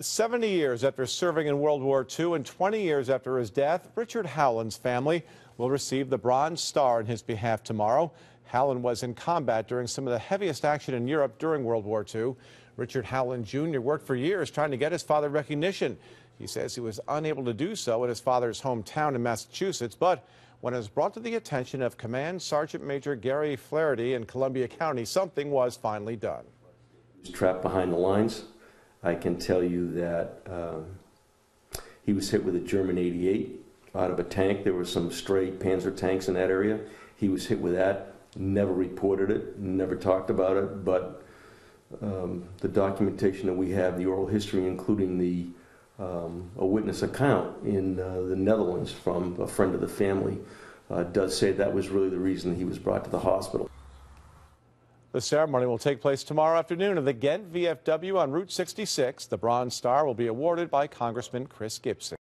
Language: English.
70 years after serving in World War II and 20 years after his death, Richard Howland's family will receive the Bronze Star in his behalf tomorrow. Howland was in combat during some of the heaviest action in Europe during World War II. Richard Howland Jr. worked for years trying to get his father recognition. He says he was unable to do so in his father's hometown in Massachusetts, but when it was brought to the attention of Command Sergeant Major Gary Flaherty in Columbia County, something was finally done. He was trapped behind the lines. I can tell you that um, he was hit with a German 88 out of a tank. There were some stray Panzer tanks in that area. He was hit with that, never reported it, never talked about it, but um, the documentation that we have, the oral history, including the um, a witness account in uh, the Netherlands from a friend of the family, uh, does say that was really the reason he was brought to the hospital. The ceremony will take place tomorrow afternoon at the Ghent VFW on Route 66. The Bronze Star will be awarded by Congressman Chris Gibson.